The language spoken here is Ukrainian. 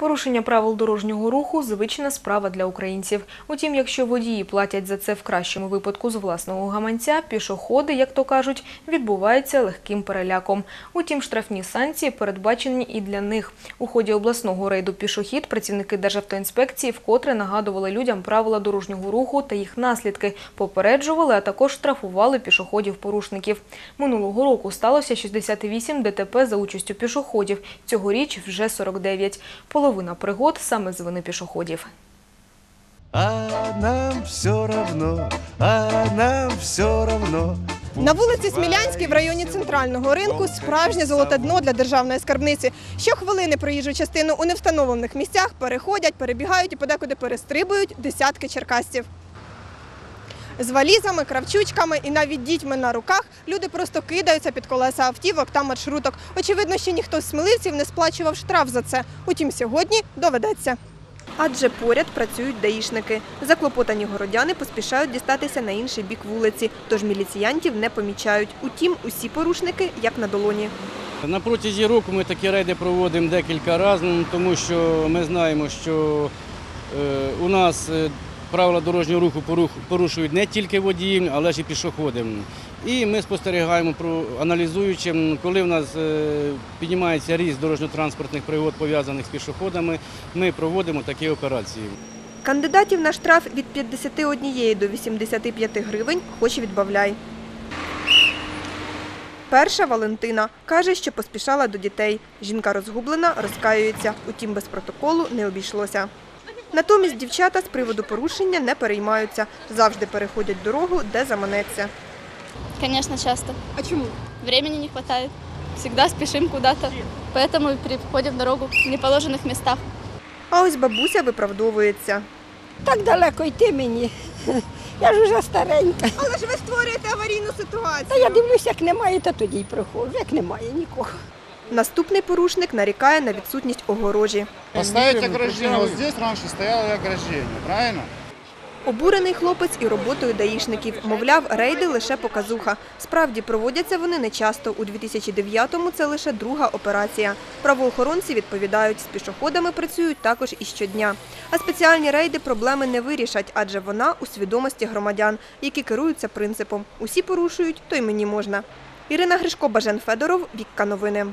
Порушення правил дорожнього руху звична справа для українців. Утім, якщо водії платять за це в кращому випадку з власного гаманця, пішоходи, як то кажуть, відбуваються легким переляком. Утім, штрафні санкції передбачені і для них. У ході обласного рейду пішохід працівники Державтоінспекції вкотре нагадували людям правила дорожнього руху та їх наслідки, попереджували, а також штрафували пішоходів-порушників. Минулого року сталося 68 ДТП за участю пішоходів. Цьогоріч вже 49. Половина пригод саме з вини пішоходів. А нам все равно, а нам все равно. На вулиці Смілянській в районі центрального ринку справжнє золоте дно для державної скарбниці. Щохвилини проїжджу частину у невстановлених місцях переходять, перебігають і подекуди перестрибують десятки черкасців. З валізами, кравчучками і навіть дітьми на руках люди просто кидаються під колеса автівок та маршруток. Очевидно, ще ніхто з сміливців не сплачував штраф за це. Утім, сьогодні доведеться. Адже поряд працюють даїшники. Заклопотані городяни поспішають дістатися на інший бік вулиці, тож міліціянтів не помічають. Утім, усі порушники як на долоні. На протязі року ми такі рейди проводимо декілька разів, ну, тому що ми знаємо, що е, у нас е, правила дорожнього руху порушують не тільки водії, але ж і пішоходи. І ми спостерігаємо, аналізуючи, коли в нас е, піднімається ріст дорожньо-транспортних пригод пов'язаних з пішоходами, ми проводимо такі операції. Кандидатів на штраф від 51 до 85 гривень хоч відбавляй. Перша Валентина каже, що поспішала до дітей. Жінка розгублена, розкаюється, утім без протоколу не обійшлося. Натомість дівчата з приводу порушення не переймаються, завжди переходять дорогу, де заманеться. Конечно, часто. А чому? Времени не хватает. Всегда спешим куда-то. Поэтому и переходим дорогу в неположенных местах. А ось бабуся виправдовується. Так далеко йти мені. Я ж уже старенька. Але ж ви створюєте аварійну ситуацію. Та я дивлюсь, як немає, то тоді й проходжу. Як немає нікого. Наступний порушник нарікає на відсутність огорожі. Поставить ограждение. Вот здесь раньше стояло ограждение, правильно? Обурений хлопець і роботою даїшників. Мовляв, рейди лише показуха. Справді, проводяться вони нечасто. У 2009-му це лише друга операція. Правоохоронці відповідають, з пішоходами працюють також і щодня. А спеціальні рейди проблеми не вирішать, адже вона у свідомості громадян, які керуються принципом. Усі порушують, то й мені можна. Ірина Гришко, Бажен Федоров, Вікка Новини.